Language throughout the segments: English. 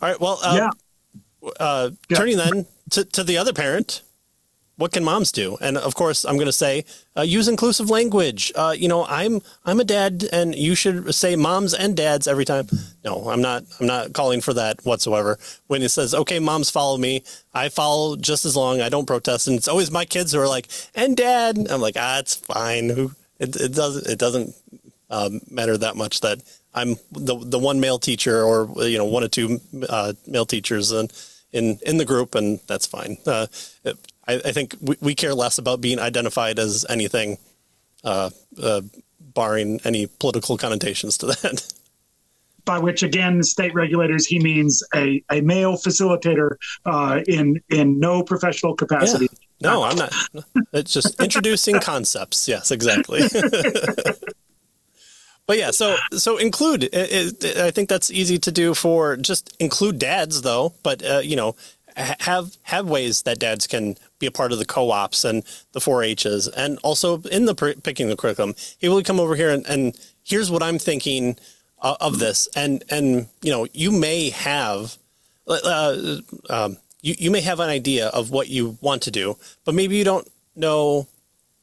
All right. Well, uh, yeah. Uh, yeah. turning then to, to the other parent, what can moms do? And of course, I'm going to say uh, use inclusive language. Uh, you know, I'm I'm a dad, and you should say moms and dads every time. No, I'm not. I'm not calling for that whatsoever. When it says, "Okay, moms follow me," I follow just as long. I don't protest, and it's always my kids who are like, "And dad," I'm like, "Ah, it's fine." Who it, it doesn't it doesn't um, matter that much that I'm the the one male teacher or you know one or two uh, male teachers and in in the group, and that's fine. Uh, it, I, I, think we, we, care less about being identified as anything, uh, uh, barring any political connotations to that. By which, again, state regulators, he means a, a male facilitator uh, in in no professional capacity. Yeah. No, I'm not. It's just introducing concepts. Yes, exactly. but yeah, so so include. I think that's easy to do for just include dads though. But uh, you know, have have ways that dads can be a part of the co-ops and the 4-H's and also in the picking the curriculum. He will come over here and, and here's what I'm thinking uh, of this. And and you know you may have uh, um, you you may have an idea of what you want to do, but maybe you don't know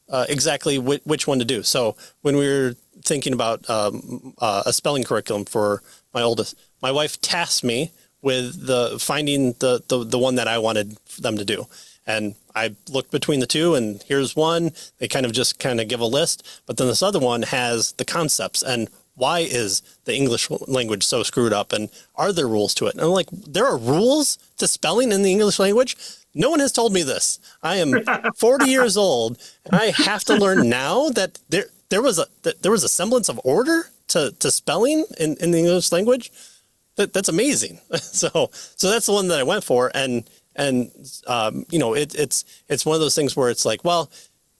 uh, exactly wh- which one to do. So when we were thinking about um, uh, a spelling curriculum for my oldest, my wife tasked me with the finding the, the the one that I wanted them to do. And I looked between the two, and here's one. They kind of just kind of give a list, but then this other one has the concepts and why is the English language so screwed up, and are there rules to it? And I'm like, there are rules to spelling in the English language. No one has told me this. I am 40 years old, and I have to learn now that there there was a there was a semblance of order to, to spelling in, in the English language that, that's amazing. so so that's the one that I went for, and and um, you know it, it's it's one of those things where it's like, well,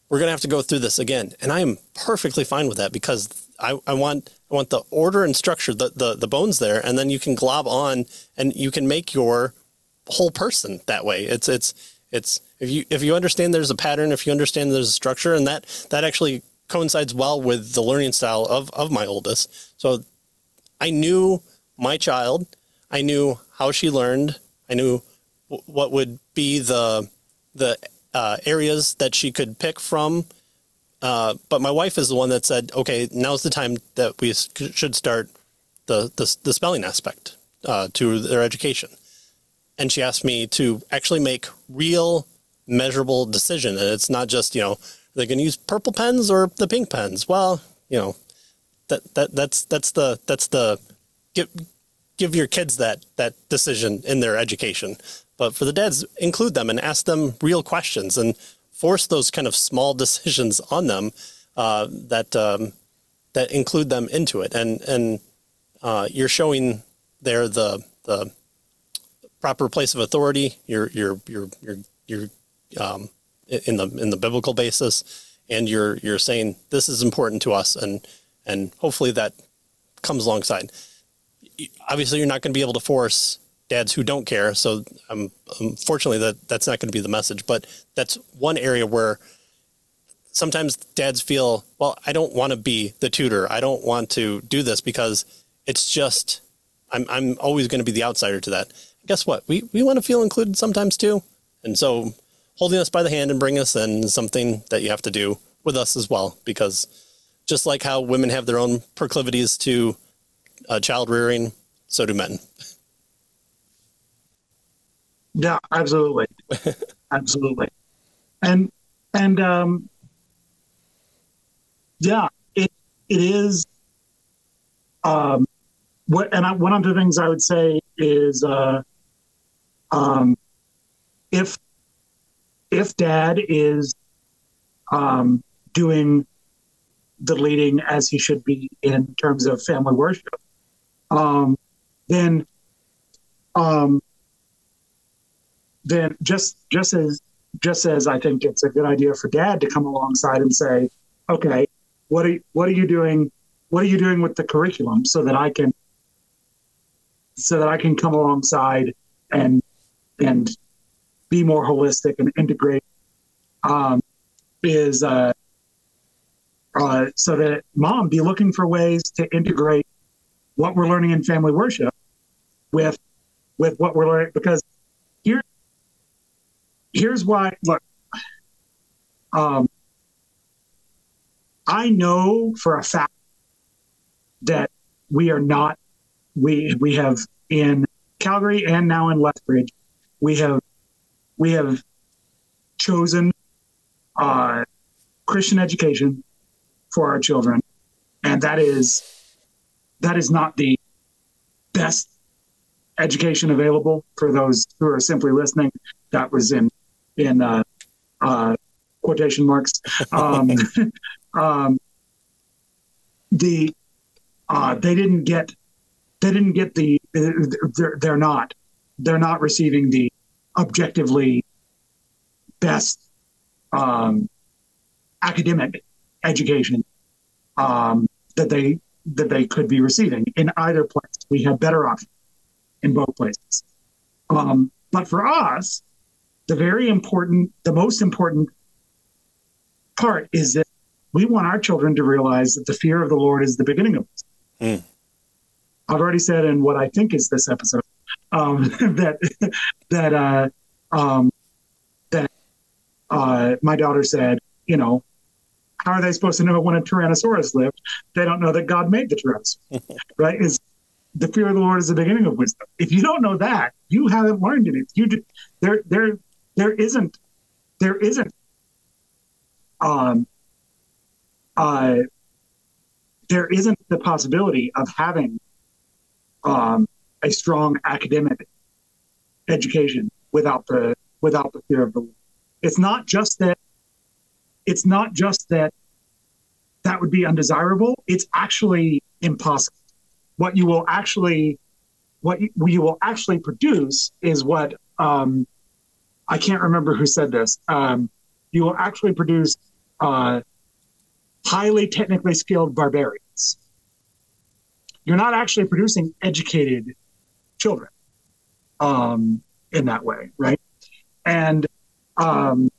we're gonna have to go through this again, and I am perfectly fine with that because I, I want I want the order and structure, the, the the bones there, and then you can glob on, and you can make your whole person that way. It's it's it's if you if you understand there's a pattern, if you understand there's a structure, and that that actually coincides well with the learning style of of my oldest. So I knew my child. I knew how she learned. I knew w- what would be the the uh, areas that she could pick from. Uh, but my wife is the one that said, "Okay, now's the time that we should start the the, the spelling aspect uh, to their education." And she asked me to actually make real, measurable decision, and it's not just you know going to use purple pens or the pink pens. Well, you know that that that's that's the that's the give give your kids that that decision in their education. But for the dads, include them and ask them real questions and force those kind of small decisions on them uh, that um, that include them into it. And and uh, you're showing there the the proper place of authority. You're you're you're you're you're um, in the in the biblical basis, and you're you're saying this is important to us, and and hopefully that comes alongside obviously you're not going to be able to force dads who don't care. So unfortunately, that that's not going to be the message. But that's one area where sometimes dads feel, well, I don't want to be the tutor. I don't want to do this because it's just I'm I'm always going to be the outsider to that. Guess what? We we want to feel included sometimes too. And so holding us by the hand and bringing us in is something that you have to do with us as well because just like how women have their own proclivities to uh, child rearing, so do men. Yeah, absolutely, absolutely, and and um, yeah, it it is. Um, what and I, one of the things I would say is, uh, um, if if dad is um, doing the leading as he should be in terms of family worship, um, then um, then just just as just as I think it's a good idea for dad to come alongside and say, okay, what are what are you doing? What are you doing with the curriculum so that I can so that I can come alongside and and be more holistic and integrate um, is uh, uh, so that mom be looking for ways to integrate what we're learning in family worship with with what we're learning because here here's why look um I know for a fact that we are not we we have in Calgary and now in Lethbridge we have we have chosen uh, Christian education for our children, and that is that is not the best education available for those who are simply listening. That was in in uh, uh, quotation marks. Um, um, the uh, they didn't get they didn't get the they're, they're not they're not receiving the objectively best um, academic education um, that they that they could be receiving in either place. We have better options in both places. Um, but for us, the very important, the most important part is that we want our children to realize that the fear of the Lord is the beginning of this. Mm. I've already said in what I think is this episode um, that that uh, um, that uh, my daughter said, you know, how are they supposed to know when a Tyrannosaurus lived? They don't know that God made the Tyrannosaurus, right? Is the fear of the Lord is the beginning of wisdom. If you don't know that, you haven't learned it. You do, there, there, there isn't, there isn't, um, uh, there isn't the possibility of having um, a strong academic education without the without the fear of the Lord. It's not just that it's not just that that would be undesirable. It's actually impossible. What you will actually, what you, you will actually produce is what um, I can't remember who said this. Um, you will actually produce uh, highly technically skilled barbarians. You're not actually producing educated children um, in that way, right? And um,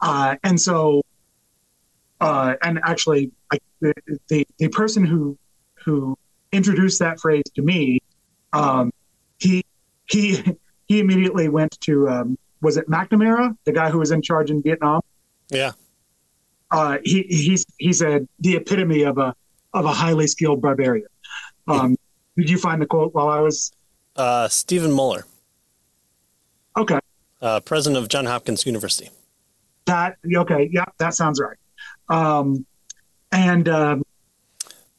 uh, and so, uh, and actually, I, the, the, person who who introduced that phrase to me, um, he he he immediately went to um, was it McNamara, the guy who was in charge in Vietnam? Yeah. Uh, he he he said the epitome of a of a highly skilled barbarian. Um, did you find the quote while I was? Uh, Stephen Muller. Okay. Uh, president of John Hopkins University. That okay, yeah, that sounds right. Um, and um,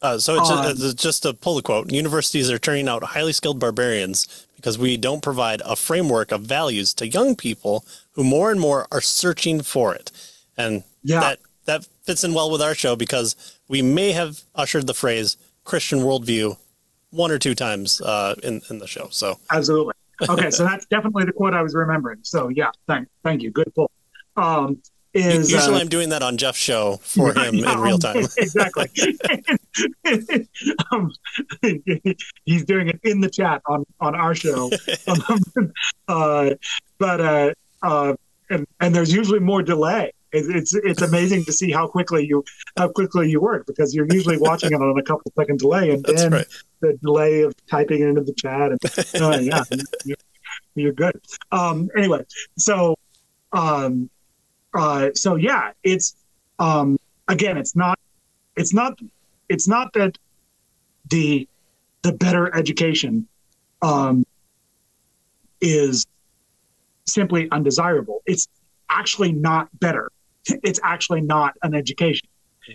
uh, so it's uh, just, just to pull the quote: universities are turning out highly skilled barbarians because we don't provide a framework of values to young people who more and more are searching for it, and yeah. that that fits in well with our show because we may have ushered the phrase Christian worldview one or two times uh, in in the show. So absolutely. Okay, so that's definitely the quote I was remembering. So yeah, thank thank you. Good pull um, is usually uh, I'm doing that on Jeff's show for him in real time. exactly. um, he's doing it in the chat on on our show. Um, uh, but uh, uh, and and there's usually more delay. It's it's amazing to see how quickly you how quickly you work because you're usually watching it on a couple second delay and then right. the delay of typing it into the chat and uh, yeah you're, you're good. Um, anyway, so um, uh, so yeah, it's um, again, it's not, it's not, it's not that the the better education um, is simply undesirable. It's actually not better. It's actually not an education.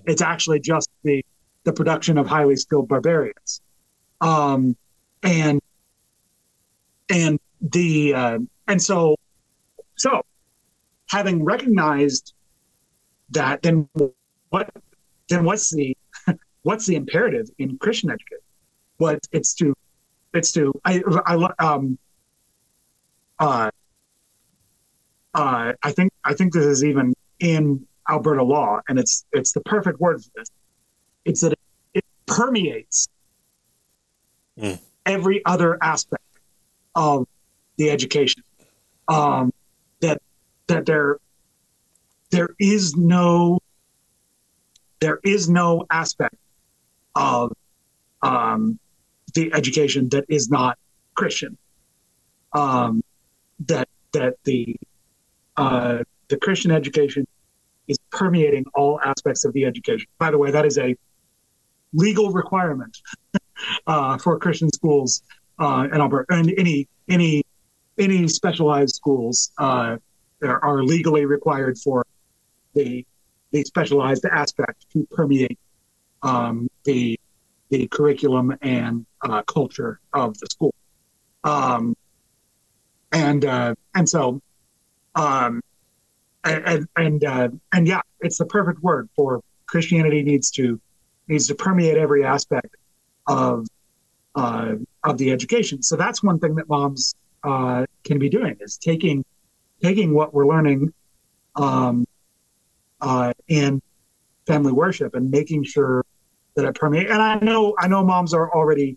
It's actually just the the production of highly skilled barbarians, um, and and the uh, and so so having recognized that, then what? Then what's the what's the imperative in Christian education? What it's to it's to I I um uh uh I think I think this is even in Alberta law, and it's it's the perfect word for this. It's that it, it permeates mm. every other aspect of the education. Um, that that there there is no there is no aspect of um, the education that is not Christian. Um, that that the uh, the Christian education is permeating all aspects of the education. By the way, that is a legal requirement uh, for Christian schools uh, in Alberta, and any any any specialized schools uh, are legally required for the the specialized aspect to permeate um, the the curriculum and uh, culture of the school. Um, and uh, and so um, and and uh, and yeah, it's the perfect word for Christianity needs to needs to permeate every aspect of uh, of the education. So that's one thing that moms uh, can be doing is taking taking what we're learning um, uh, in family worship and making sure that it permeates. And I know I know moms are already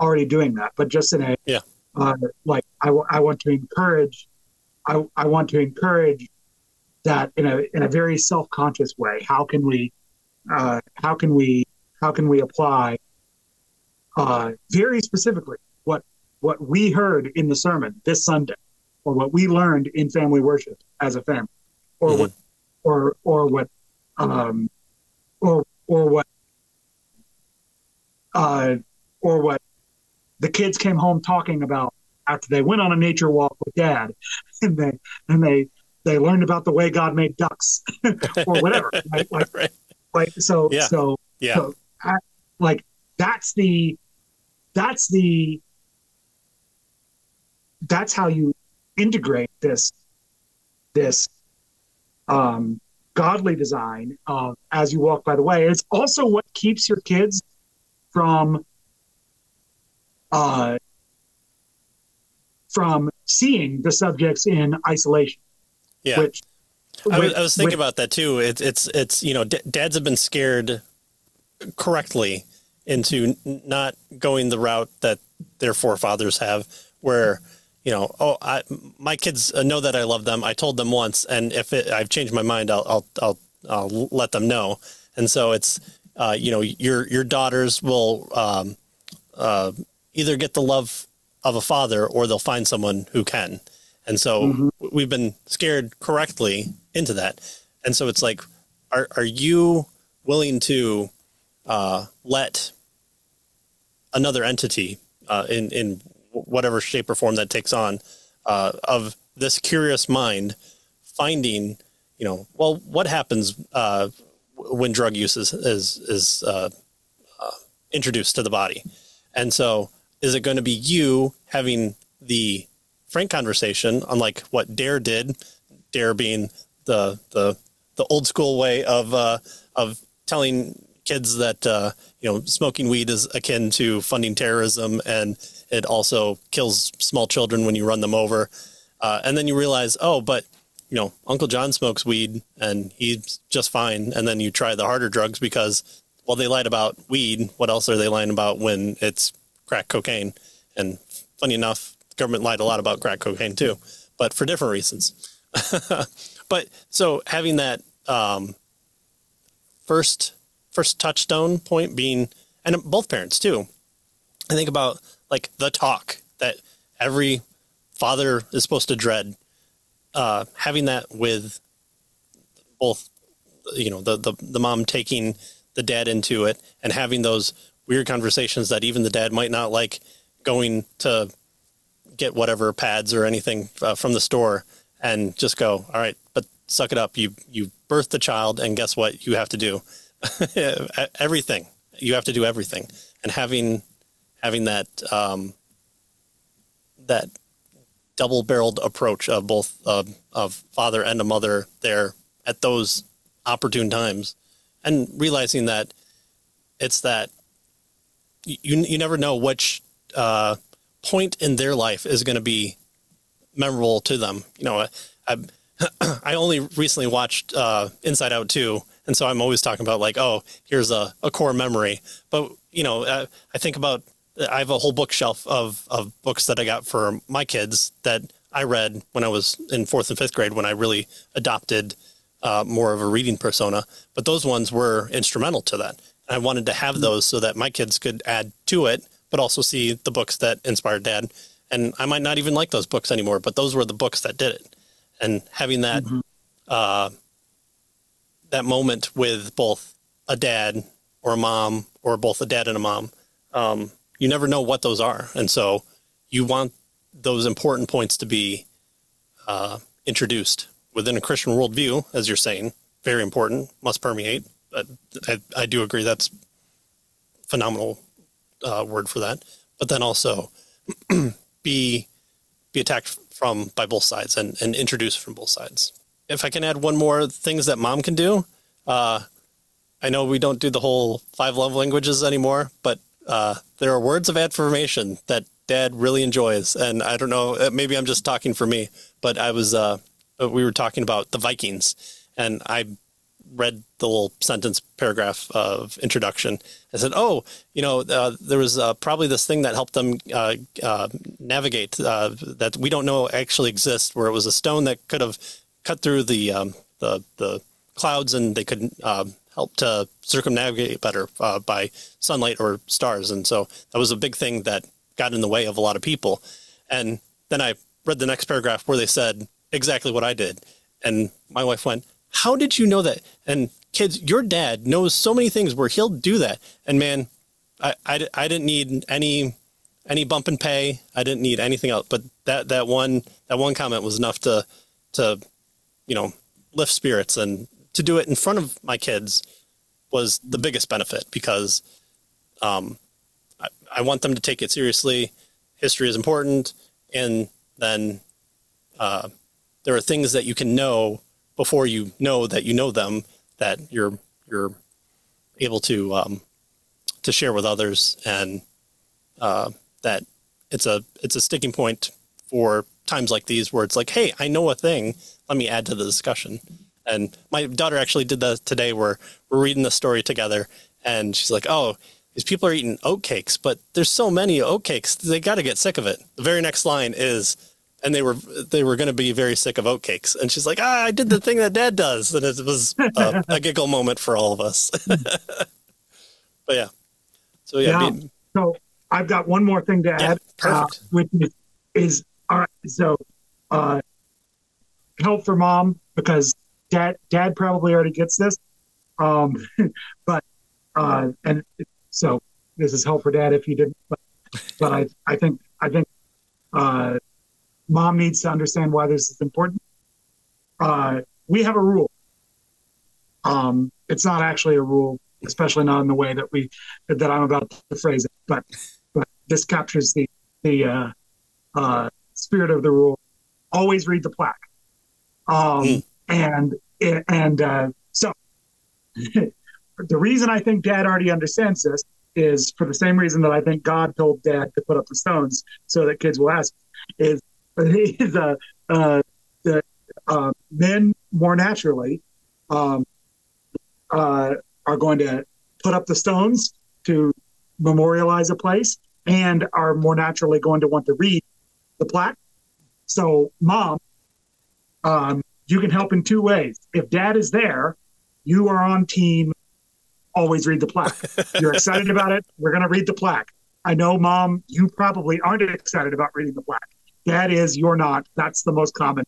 already doing that, but just in a yeah uh, like I, w- I want to encourage I, I want to encourage that in a in a very self conscious way. How can we uh, how can we how can we apply uh, very specifically what what we heard in the sermon this Sunday, or what we learned in family worship as a family, or mm-hmm. what or or what um, or or what uh, or what the kids came home talking about after they went on a nature walk with dad and they and they they learned about the way God made ducks or whatever. Right? Like, right. like so yeah. so yeah. So, I, like that's the that's the that's how you integrate this this um, godly design uh, as you walk by the way. It's also what keeps your kids from uh, from seeing the subjects in isolation. Yeah. Which, I, was, I was thinking which, about that too. It's it's it's you know, d- dads have been scared correctly into not going the route that their forefathers have, where you know, oh, I, my kids know that I love them. I told them once, and if it, I've changed my mind, I'll, I'll I'll I'll let them know. And so it's uh, you know, your your daughters will um, uh, either get the love of a father or they'll find someone who can. And so mm-hmm. we've been scared correctly into that. And so it's like, are, are you willing to uh, let another entity uh, in, in whatever shape or form that takes on uh, of this curious mind finding, you know, well, what happens uh, when drug use is, is, is uh, uh, introduced to the body? And so is it going to be you having the frank conversation, unlike what DARE did? DARE being the the the old school way of uh, of telling kids that uh, you know smoking weed is akin to funding terrorism and it also kills small children when you run them over. Uh, and then you realize, oh, but you know, Uncle John smokes weed and he's just fine. And then you try the harder drugs because, well, they lied about weed. What else are they lying about when it's crack cocaine. And funny enough, government lied a lot about crack cocaine too, but for different reasons. but so having that um, first first touchstone point being, and both parents too. I think about like the talk that every father is supposed to dread. Uh, having that with both, you know, the, the the mom taking the dad into it and having those weird conversations that even the dad might not like going to get whatever pads or anything uh, from the store and just go, all right, but suck it up. You you birth the child, and guess what? You have to do everything. You have to do everything, and having having that um, that double barreled approach of both uh, of father and a mother there at those opportune times, and realizing that it's that you you never know which uh, point in their life is going to be memorable to them. You know, I I only recently watched uh, Inside Out 2, and so I'm always talking about like, oh, here's a, a core memory. But you know, uh, I think about I have a whole bookshelf of of books that I got for my kids that I read when I was in fourth and fifth grade when I really adopted uh, more of a reading persona. But those ones were instrumental to that. I wanted to have those so that my kids could add to it, but also see the books that inspired dad. and I might not even like those books anymore, but those were the books that did it. And having that mm-hmm. uh, that moment with both a dad or a mom or both a dad and a mom, um, you never know what those are, and so you want those important points to be uh, introduced within a Christian worldview, as you're saying. Very important, must permeate. I, I, I do agree that's phenomenal uh, word for that. But then also be be attacked from by both sides and, and introduced from both sides. If I can add one more things that mom can do, uh, I know we don't do the whole five love languages anymore, but uh, there are words of affirmation that dad really enjoys. And I don't know, uh, maybe I'm just talking for me, but I was, uh, we were talking about the Vikings and I read the little sentence paragraph of introduction. I said, "Oh, you know, uh, there was uh, probably this thing that helped them uh, uh navigate uh, that we don't know actually exists, where it was a stone that could have cut through the um, the the clouds and they could um, help to circumnavigate better uh, by sunlight or stars. And so that was a big thing that got in the way of a lot of people. And then I read the next paragraph where they said exactly what I did, and my wife went." How did you know that? And kids, your dad knows so many things where he'll do that. And man, I, I, I didn't need any any bump in pay. I didn't need anything else. But that that one that one comment was enough to to you know lift spirits and to do it in front of my kids was the biggest benefit because um, I, I want them to take it seriously. History is important, and then uh, there are things that you can know before you know that you know them that you're you're able to um, to share with others and uh, that it's a it's a sticking point for times like these where it's like hey I know a thing. Let me add to the discussion. And my daughter actually did that today where we're reading the story together and she's like oh these people are eating oatcakes but there's so many oatcakes they got to get sick of it. The very next line is and they were they were going to be very sick of oatcakes. And she's like, "Ah, I did the thing that Dad does," and it was a, a giggle moment for all of us. but yeah, so yeah. yeah. Be, so I've got one more thing to add. Yeah, perfect. Uh, which is, is all right. So uh, help for mom because dad dad probably already gets this, um, but uh, and so this is help for dad if you didn't. But, but I I think mom needs to understand why this is important. Uh, we have a rule. Um, it's not actually a rule, especially not in the way that we that I'm about to phrase it. But but this captures the the uh, uh, spirit of the rule. Always read the plaque. Um, mm. And and uh, so the reason I think Dad already understands this is for the same reason that I think God told Dad to put up the stones so that kids will ask. Is is uh, uh, that uh, men more naturally um, uh, are going to put up the stones to memorialize a place and are more naturally going to want to read the plaque. So, mom, um, you can help in two ways. If dad is there, you are on team. Always read the plaque. You're excited about it. We're going to read the plaque. I know, mom, you probably aren't excited about reading the plaque. Dad is, you're not. That's the most common.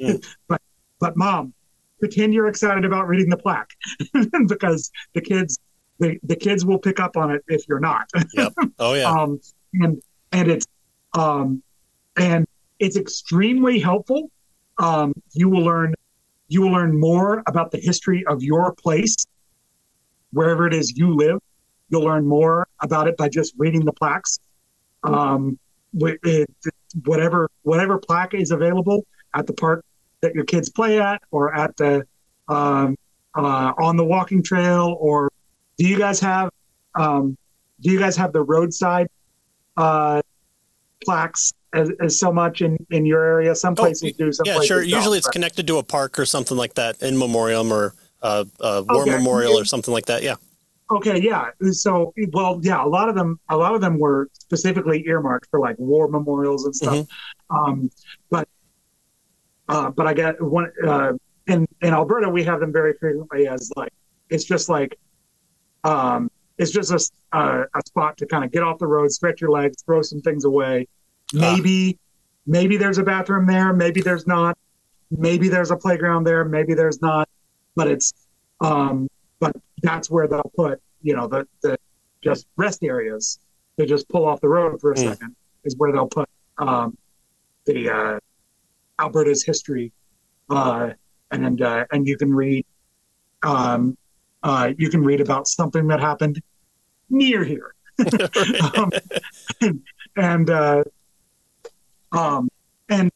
Mm. but but mom, pretend you're excited about reading the plaque because the kids the, the kids will pick up on it if you're not. yep. Oh yeah. um, and and it's um, and it's extremely helpful. Um, you will learn you will learn more about the history of your place, wherever it is you live. You'll learn more about it by just reading the plaques. Um, it, whatever whatever plaque is available at the park that your kids play at, or at the um, uh, on the walking trail, or do you guys have um, do you guys have the roadside uh, plaques as, as, so much in, in your area? Some oh, places oh, do. Some yeah, sure. Usually it's connected to a park or something like that in memoriam or uh, a war okay. memorial or something like that. Yeah. Okay, yeah. So, well, yeah, a lot of them, a lot of them were specifically earmarked for like war memorials and stuff. Mm-hmm. Um, but, uh, but I get one uh, in in Alberta, we have them very frequently as like it's just like, um, it's just a, a, a spot to kind of get off the road, stretch your legs, throw some things away, maybe maybe there's a bathroom there, maybe there's not, maybe there's a playground there, maybe there's not, but it's um, that's where they'll put you know the the just rest areas to just pull off the road for a Mm. second is where they'll put um, the uh, Alberta's history, uh, and uh, and you can read um, uh, you can read about something that happened near here, um, and and, uh, um, and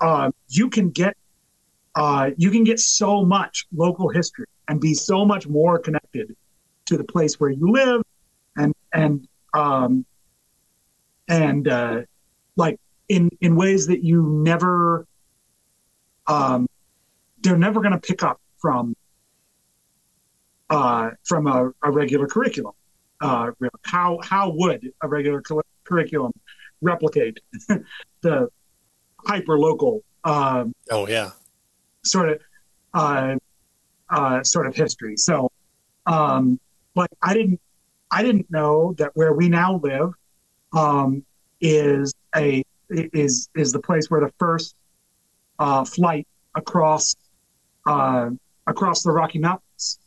uh, you can get uh, you can get so much local history and be so much more connected to the place where you live and and um, and uh, like in in ways that you never um, they're never going to pick up from uh, from a, a regular curriculum. Uh, how how would a regular cu- curriculum replicate the hyper local um, Oh yeah. sort of uh, uh, sort of history. So, um, but I didn't I didn't know that where we now live um, is a is is the place where the first uh, flight across uh, across the Rocky Mountains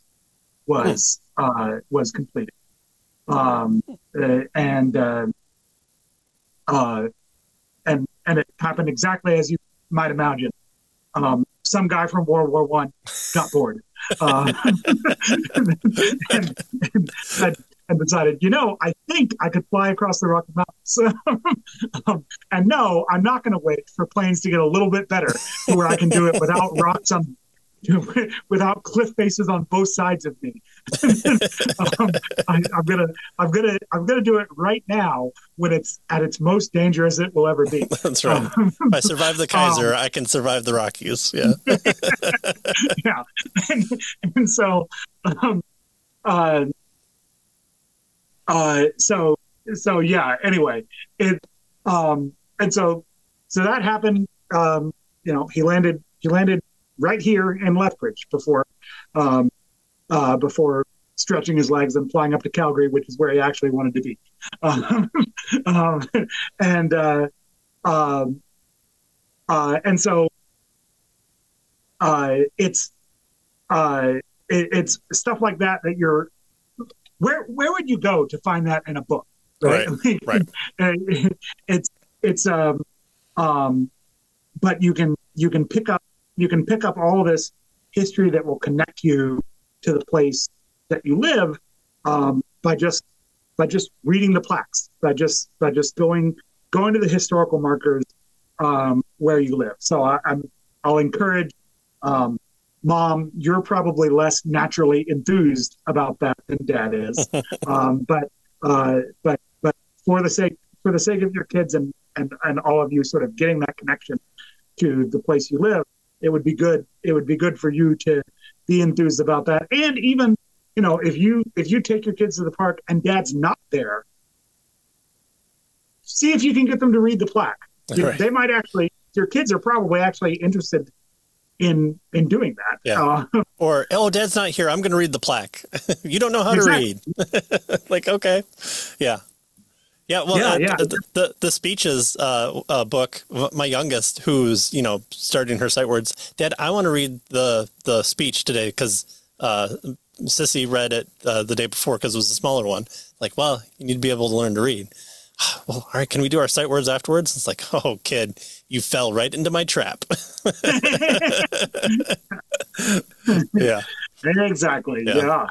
was uh, was completed, um, uh, and uh, uh, and and it happened exactly as you might imagine. Um, some guy from World War One got bored uh, and, and, and, decided, you know, I think I could fly across the Rocky Mountains. um, and no, I'm not going to wait for planes to get a little bit better where I can do it without rocks on, without cliff faces on both sides of me. um, I, I'm gonna, I'm gonna, I'm gonna do it right now when it's at its most dangerous it will ever be. That's right. Um, If I survive the Kaiser, I can survive the Rockies. Yeah. yeah, and, and so, um, uh, uh, so, so yeah. Anyway, it, um, and so, so that happened. Um, you know, he landed, he landed right here in Lethbridge before, um, uh, before stretching his legs and flying up to Calgary, which is where he actually wanted to be. Um, um, and, uh, um, uh, and so, uh, it's uh, it, it's stuff like that that you're where where would you go to find that in a book Right, right. it's it's um um but you can you can pick up you can pick up all this history that will connect you to the place that you live um, by just by just reading the plaques by just by just going going to the historical markers um, where you live. So I, i'm i'll encourage um, mom you're probably less naturally enthused about that than dad is. Um, but uh, but but for the sake for the sake of your kids and and and all of you sort of getting that connection to the place you live it would be good it would be good for you to be enthused about that and even you know if you if you take your kids to the park and dad's not there see if you can get them to read the plaque You- Right. they might actually your kids are probably actually interested in in doing that Yeah. uh, Or oh, Dad's not here. I'm going to read the plaque. you don't know how Exactly. to read. like okay, yeah, yeah. Well, Yeah, uh, yeah. The, the the speeches uh, uh, book. My youngest, who's you know starting her sight words, Dad, I want to read the the speech today because uh, Sissy read it uh, the day before because it was a smaller one. Like, well, you need to be able to learn to read. Well, all right. Can we do our sight words afterwards? It's like, oh, kid, you fell right into my trap. yeah. exactly Yeah. yeah